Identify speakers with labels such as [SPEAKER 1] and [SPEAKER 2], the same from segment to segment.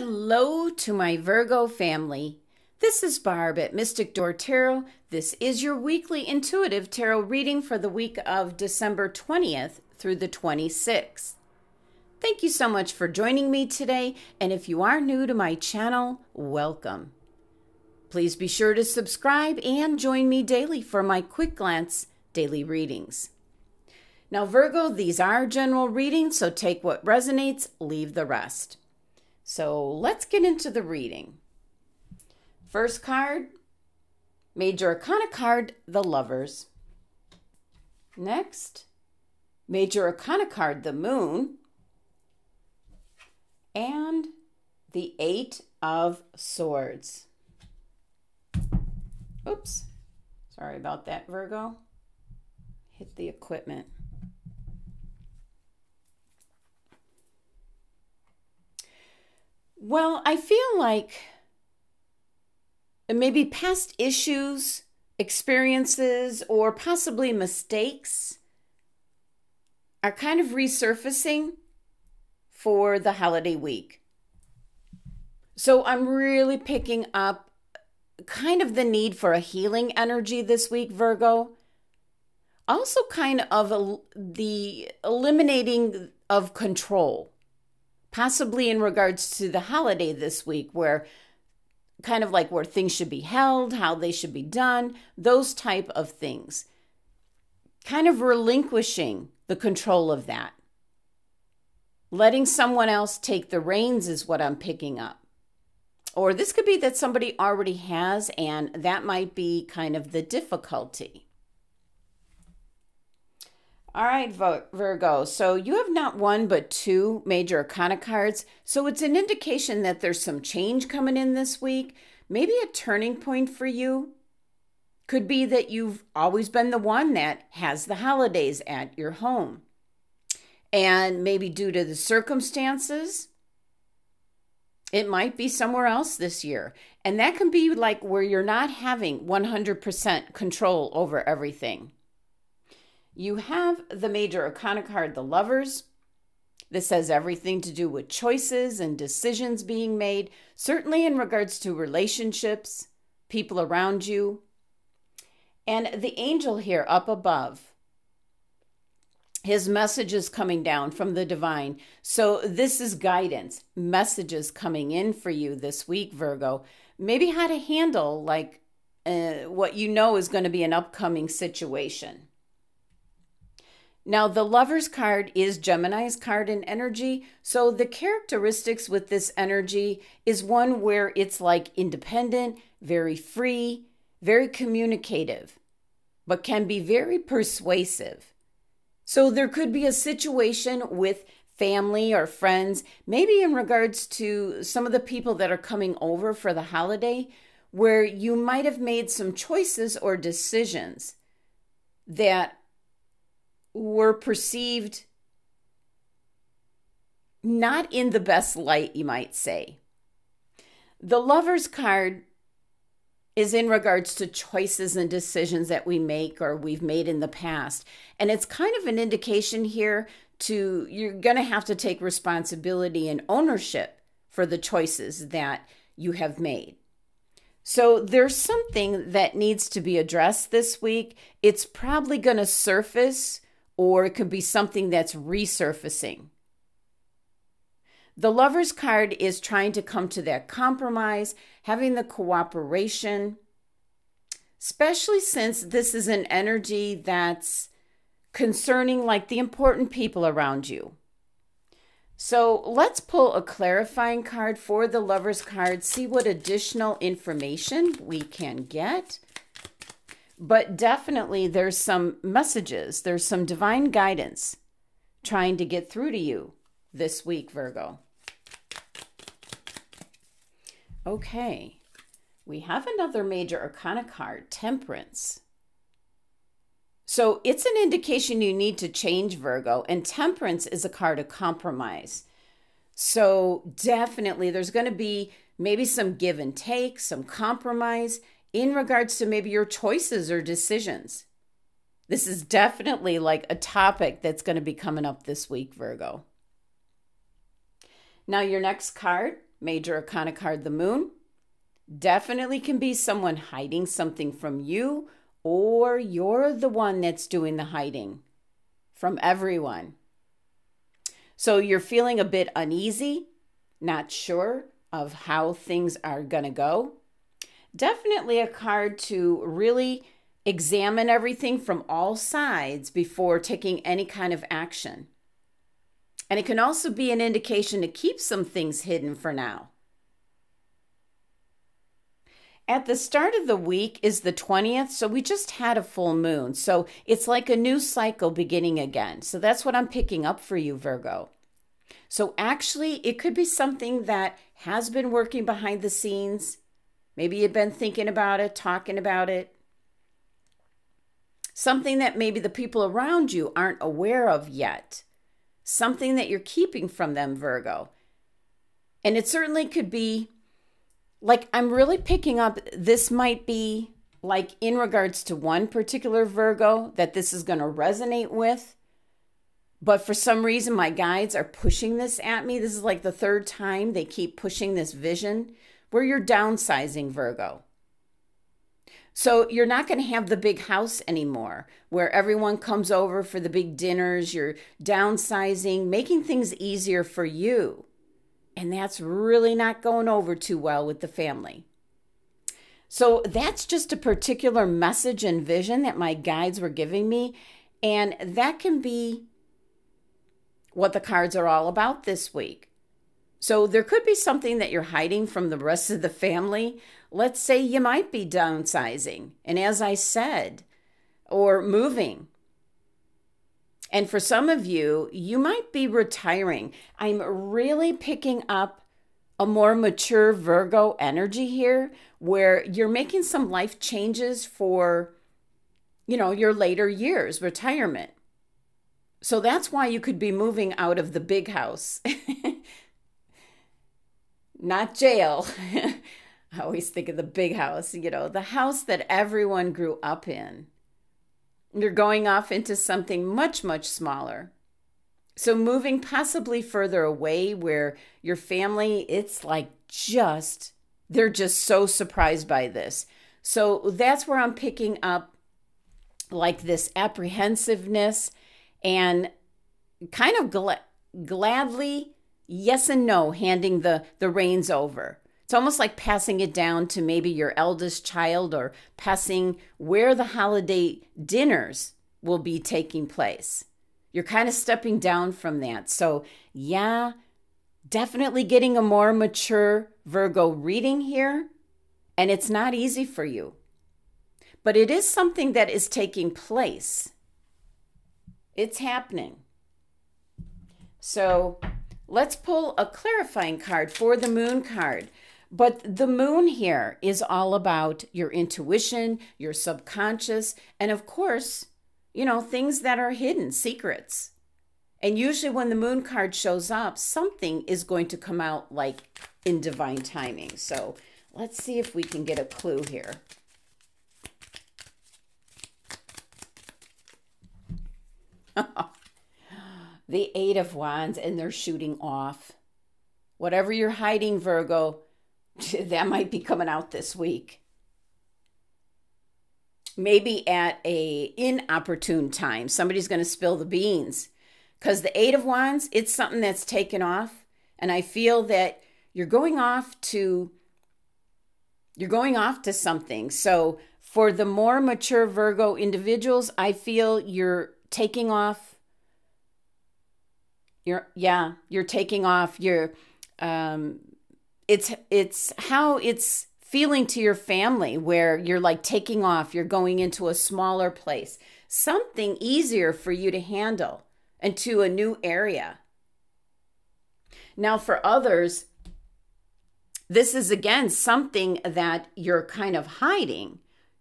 [SPEAKER 1] Hello to my Virgo family. This is Barb at Mystic Door Tarot. This is your weekly intuitive tarot reading for the week of December 20th through the 26th. Thank you so much for joining me today, and if you are new to my channel, welcome. Please be sure to subscribe and join me daily for my quick glance daily readings. Now, Virgo, these are general readings, so take what resonates, leave the rest. So let's get into the reading. First card, Major Arcana card, the Lovers. Next, Major Arcana card, the Moon. And the Eight of Swords. Oops. Sorry about that, Virgo. Hit the equipment. Well, I feel like maybe past issues, experiences, or possibly mistakes are kind of resurfacing for the holiday week. So I'm really picking up kind of the need for a healing energy this week, Virgo. Also, kind of a, the eliminating of control possibly in regards to the holiday this week, where kind of like where things should be held, how they should be done, those type of things. Kind of relinquishing the control of that. Letting someone else take the reins is what I'm picking up. Or this could be that somebody already has, and that might be kind of the difficulty. All right, Virgo. So you have not one but two major arcana cards. So it's an indication that there's some change coming in this week. Maybe a turning point for you. Could be that you've always been the one that has the holidays at your home. And maybe due to the circumstances, it might be somewhere else this year. And that can be like where you're not having 100% control over everything. You have the major arcana card, the lovers. This has everything to do with choices and decisions being made, certainly in regards to relationships, people around you. And the angel here up above, his message is coming down from the divine. So, this is guidance, messages coming in for you this week, Virgo. Maybe how to handle like uh, what you know is going to be an upcoming situation. Now, the Lover's card is Gemini's card in energy. So, the characteristics with this energy is one where it's like independent, very free, very communicative, but can be very persuasive. So, there could be a situation with family or friends, maybe in regards to some of the people that are coming over for the holiday, where you might have made some choices or decisions that were perceived not in the best light, you might say. The lover's card is in regards to choices and decisions that we make or we've made in the past. And it's kind of an indication here to you're going to have to take responsibility and ownership for the choices that you have made. So there's something that needs to be addressed this week. It's probably going to surface or it could be something that's resurfacing. The lover's card is trying to come to that compromise, having the cooperation, especially since this is an energy that's concerning like the important people around you. So let's pull a clarifying card for the lover's card, see what additional information we can get but definitely there's some messages, there's some divine guidance trying to get through to you this week, Virgo. Okay, we have another major arcana card, Temperance. So it's an indication you need to change, Virgo, and Temperance is a card of compromise. So definitely there's going to be maybe some give and take, some compromise, in regards to maybe your choices or decisions. This is definitely like a topic that's going to be coming up this week, Virgo. Now, your next card, major arcana card, the moon, definitely can be someone hiding something from you, or you're the one that's doing the hiding from everyone. So you're feeling a bit uneasy, not sure of how things are going to go. Definitely a card to really examine everything from all sides before taking any kind of action. And it can also be an indication to keep some things hidden for now. At the start of the week is the 20th, so we just had a full moon. So it's like a new cycle beginning again. So that's what I'm picking up for you, Virgo. So actually, it could be something that has been working behind the scenes. Maybe you've been thinking about it, talking about it. Something that maybe the people around you aren't aware of yet. Something that you're keeping from them, Virgo. And it certainly could be like I'm really picking up this might be like in regards to one particular Virgo that this is going to resonate with. But for some reason, my guides are pushing this at me. This is like the third time they keep pushing this vision where you're downsizing, Virgo. So you're not going to have the big house anymore where everyone comes over for the big dinners. You're downsizing, making things easier for you. And that's really not going over too well with the family. So that's just a particular message and vision that my guides were giving me. And that can be what the cards are all about this week. So there could be something that you're hiding from the rest of the family. Let's say you might be downsizing. And as I said, or moving and for some of you, you might be retiring. I'm really picking up a more mature Virgo energy here where you're making some life changes for you know, your later years, retirement. So that's why you could be moving out of the big house. Not jail. I always think of the big house, you know, the house that everyone grew up in. You're going off into something much, much smaller. So, moving possibly further away where your family, it's like just, they're just so surprised by this. So, that's where I'm picking up like this apprehensiveness and kind of gl- gladly, yes and no, handing the, the reins over. It's almost like passing it down to maybe your eldest child or passing where the holiday dinners will be taking place. You're kind of stepping down from that. So, yeah, definitely getting a more mature Virgo reading here. And it's not easy for you, but it is something that is taking place. It's happening. So, let's pull a clarifying card for the moon card. But the moon here is all about your intuition, your subconscious, and of course, you know, things that are hidden, secrets. And usually, when the moon card shows up, something is going to come out like in divine timing. So let's see if we can get a clue here. the Eight of Wands, and they're shooting off. Whatever you're hiding, Virgo, that might be coming out this week. Maybe at a inopportune time, somebody's going to spill the beans. Because the Eight of Wands, it's something that's taken off. And I feel that you're going off to you're going off to something. So for the more mature Virgo individuals, I feel you're taking off. You're yeah, you're taking off. You're um, it's it's how it's feeling to your family where you're like taking off, you're going into a smaller place, something easier for you to handle and to a new area. Now, for others, this is again something that you're kind of hiding.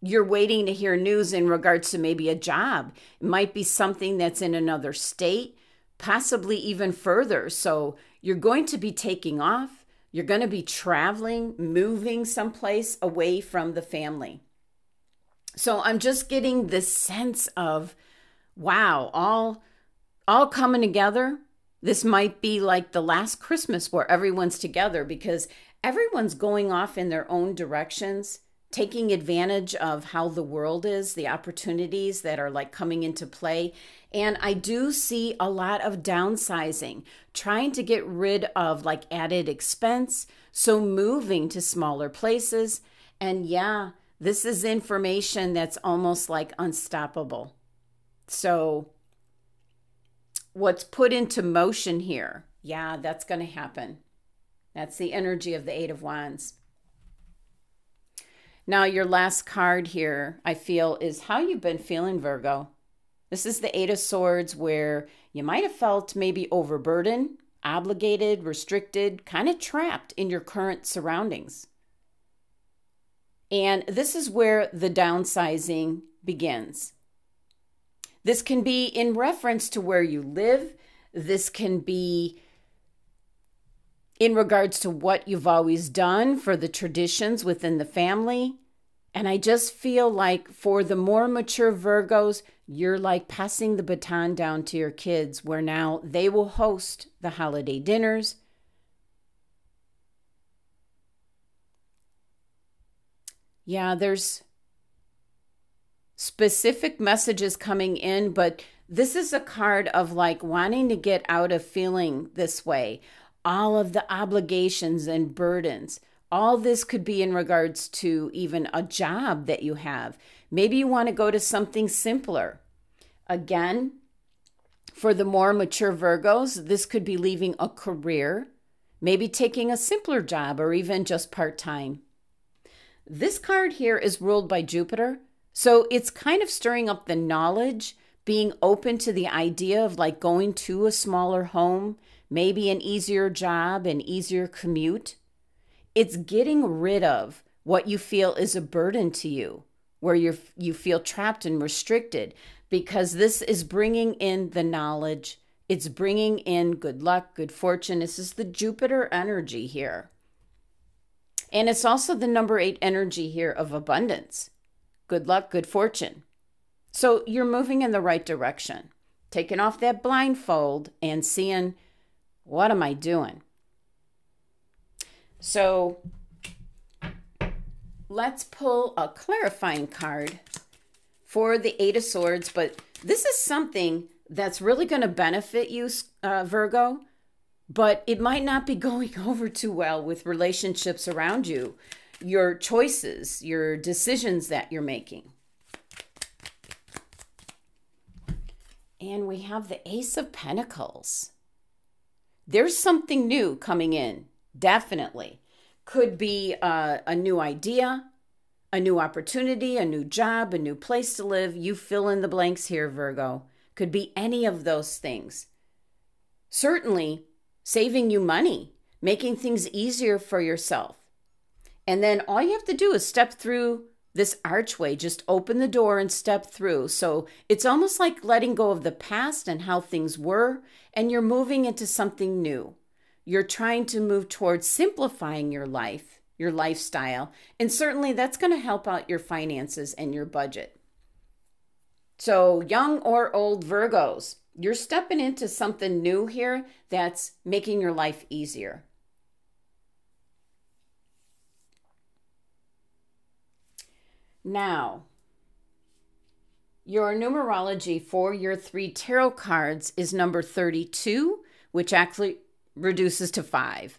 [SPEAKER 1] You're waiting to hear news in regards to maybe a job. It might be something that's in another state, possibly even further. So you're going to be taking off you're going to be traveling, moving someplace away from the family. So I'm just getting this sense of wow, all all coming together This might be like the last Christmas where everyone's together because everyone's going off in their own directions, taking advantage of how the world is, the opportunities that are like coming into play. And I do see a lot of downsizing, trying to get rid of like added expense. So moving to smaller places. And yeah, this is information that's almost like unstoppable. So, what's put into motion here? Yeah, that's going to happen. That's the energy of the Eight of Wands. Now, your last card here, I feel, is how you've been feeling, Virgo. This is the Eight of Swords, where you might have felt maybe overburdened, obligated, restricted, kind of trapped in your current surroundings. And this is where the downsizing begins. This can be in reference to where you live. This can be in regards to what you've always done for the traditions within the family. And I just feel like for the more mature Virgos, you're like passing the baton down to your kids, where now they will host the holiday dinners. Yeah, there's specific messages coming in, but this is a card of like wanting to get out of feeling this way. All of the obligations and burdens. All this could be in regards to even a job that you have. Maybe you want to go to something simpler. Again, for the more mature Virgos, this could be leaving a career, maybe taking a simpler job or even just part time. This card here is ruled by Jupiter, so it's kind of stirring up the knowledge, being open to the idea of like going to a smaller home, maybe an easier job, an easier commute. It's getting rid of what you feel is a burden to you, where you you feel trapped and restricted because this is bringing in the knowledge. It's bringing in good luck, good fortune. This is the Jupiter energy here. And it's also the number eight energy here of abundance. Good luck, good fortune. So you're moving in the right direction, taking off that blindfold and seeing what am I doing? So let's pull a clarifying card for the Eight of Swords, but this is something that's really going to benefit you, uh, Virgo, but it might not be going over too well with relationships around you, your choices, your decisions that you're making. And we have the Ace of Pentacles. There's something new coming in, definitely. Could be a, a new idea, a new opportunity, a new job, a new place to live. You fill in the blanks here, Virgo. Could be any of those things. Certainly, saving you money, making things easier for yourself. And then all you have to do is step through this archway, just open the door and step through. So it's almost like letting go of the past and how things were, and you're moving into something new. You're trying to move towards simplifying your life, your lifestyle, and certainly that's going to help out your finances and your budget. So, young or old Virgos, you're stepping into something new here that's making your life easier. Now, your numerology for your three tarot cards is number 32, which actually reduces to five.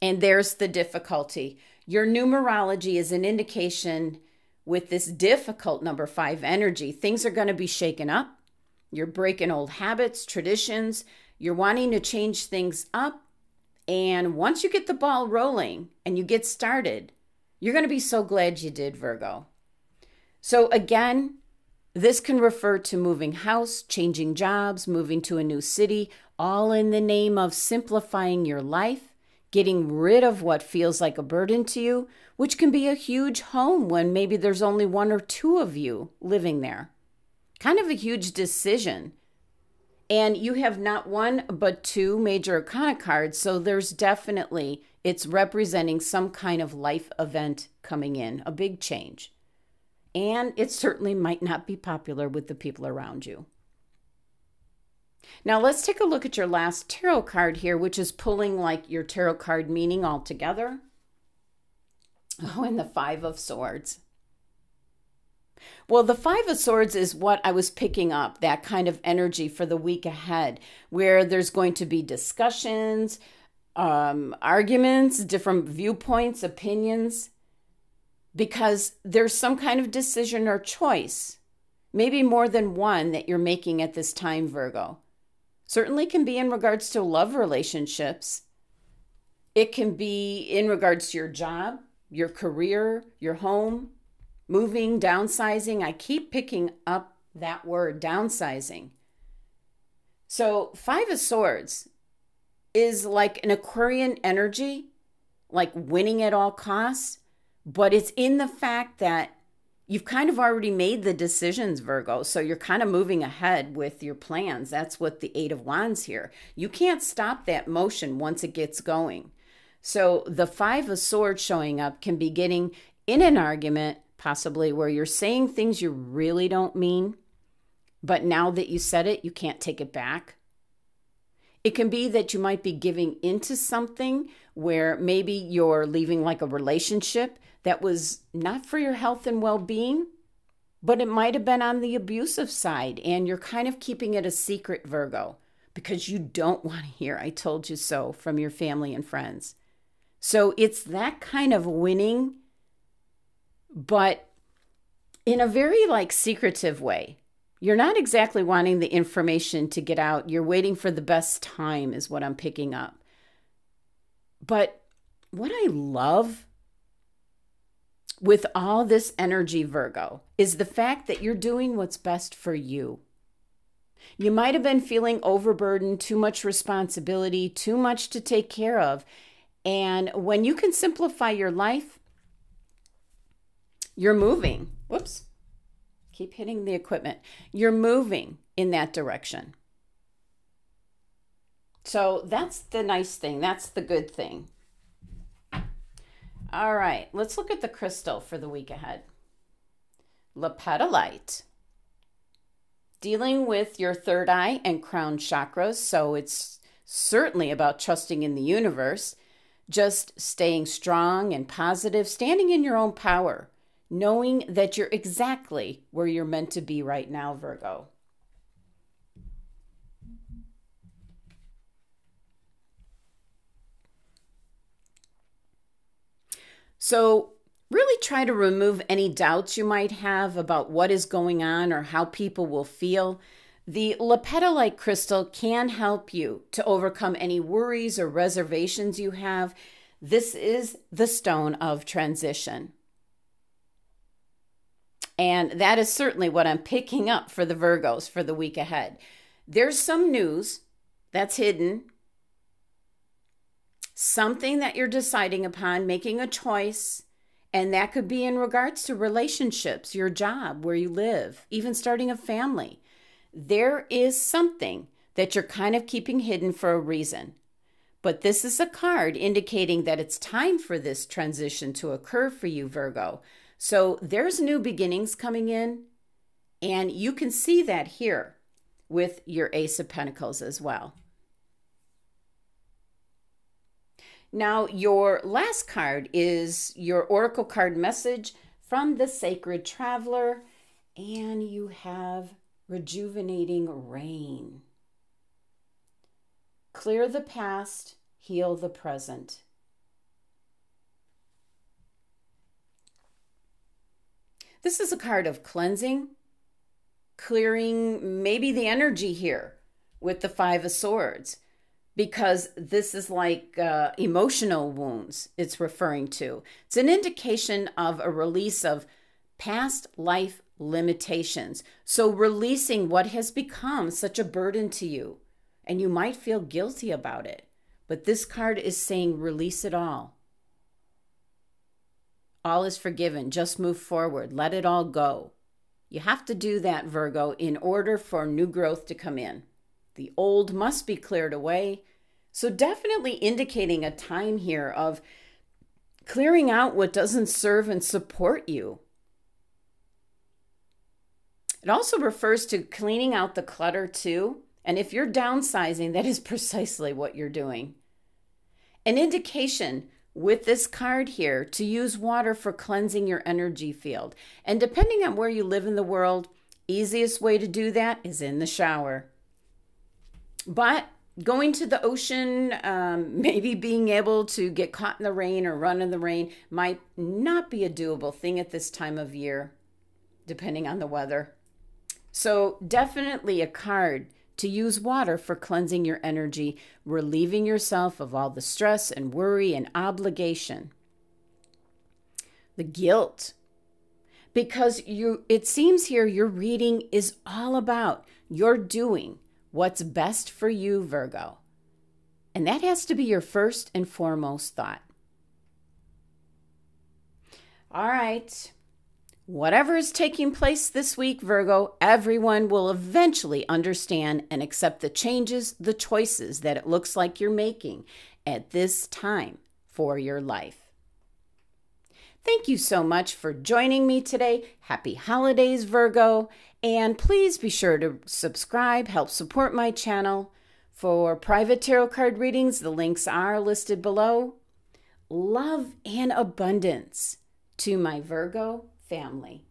[SPEAKER 1] And there's the difficulty. Your numerology is an indication with this difficult number five energy, things are going to be shaken up. You're breaking old habits, traditions. You're wanting to change things up. And once you get the ball rolling and you get started, you're going to be so glad you did, Virgo. So, again, this can refer to moving house, changing jobs, moving to a new city, all in the name of simplifying your life getting rid of what feels like a burden to you, which can be a huge home when maybe there's only one or two of you living there. Kind of a huge decision. And you have not one but two major arcana cards, so there's definitely it's representing some kind of life event coming in, a big change. And it certainly might not be popular with the people around you. Now let's take a look at your last tarot card here, which is pulling like your tarot card meaning all together. Oh, and the Five of Swords. Well, the Five of Swords is what I was picking up that kind of energy for the week ahead, where there's going to be discussions, um, arguments, different viewpoints, opinions, because there's some kind of decision or choice, maybe more than one that you're making at this time, Virgo. Certainly can be in regards to love relationships. It can be in regards to your job, your career, your home, moving, downsizing. I keep picking up that word, downsizing. So, Five of Swords is like an Aquarian energy, like winning at all costs, but it's in the fact that you've kind of already made the decisions, Virgo. So you're kind of moving ahead with your plans. That's what the Eight of Wands here. You can't stop that motion once it gets going. So the Five of Swords showing up can be getting in an argument, possibly where you're saying things you really don't mean, but now that you said it, you can't take it back. It can be that you might be giving into something where maybe you're leaving like a relationship that was not for your health and well being, but it might have been on the abusive side and you're kind of keeping it a secret, Virgo, because you don't want to hear, I told you so, from your family and friends. So it's that kind of winning, but in a very like secretive way. You're not exactly wanting the information to get out. You're waiting for the best time, is what I'm picking up. But what I love with all this energy, Virgo, is the fact that you're doing what's best for you. You might have been feeling overburdened, too much responsibility, too much to take care of. And when you can simplify your life, you're moving. Whoops. Keep hitting the equipment. You're moving in that direction. So that's the nice thing. That's the good thing. All right, let's look at the crystal for the week ahead. Lepidolite. Dealing with your third eye and crown chakras, so it's certainly about trusting in the universe, just staying strong and positive, standing in your own power knowing that you're exactly where you're meant to be right now, Virgo. So, really try to remove any doubts you might have about what is going on or how people will feel. The lepidolite crystal can help you to overcome any worries or reservations you have. This is the stone of transition. And that is certainly what I'm picking up for the Virgos for the week ahead. There's some news that's hidden, something that you're deciding upon, making a choice. And that could be in regards to relationships, your job, where you live, even starting a family. There is something that you're kind of keeping hidden for a reason. But this is a card indicating that it's time for this transition to occur for you, Virgo. So there's new beginnings coming in, and you can see that here with your Ace of Pentacles as well. Now, your last card is your Oracle card message from the Sacred Traveler, and you have Rejuvenating Rain. Clear the past, heal the present. This is a card of cleansing, clearing maybe the energy here with the Five of Swords, because this is like uh, emotional wounds it's referring to. It's an indication of a release of past life limitations. So, releasing what has become such a burden to you, and you might feel guilty about it. But this card is saying, release it all. All is forgiven. Just move forward. Let it all go. You have to do that, Virgo, in order for new growth to come in. The old must be cleared away. So, definitely indicating a time here of clearing out what doesn't serve and support you. It also refers to cleaning out the clutter too And if you're downsizing, that is precisely what you're doing. An indication with this card here to use water for cleansing your energy field. And depending on where you live in the world, easiest way to do that is in the shower. But going to the ocean, um, maybe being able to get caught in the rain or run in the rain might not be a doable thing at this time of year, depending on the weather. So, definitely a card to use water for cleansing your energy, relieving yourself of all the stress and worry and obligation. The guilt. Because you it seems here your reading is all about your doing what's best for you, Virgo. And that has to be your first and foremost thought. All right. Whatever is taking place this week, Virgo, everyone will eventually understand and accept the changes, the choices that it looks like you're making at this time for your life. Thank you so much for joining me today. Happy holidays, Virgo. And please be sure to subscribe, help support my channel. For private tarot card readings, the links are listed below. Love and abundance to my Virgo family.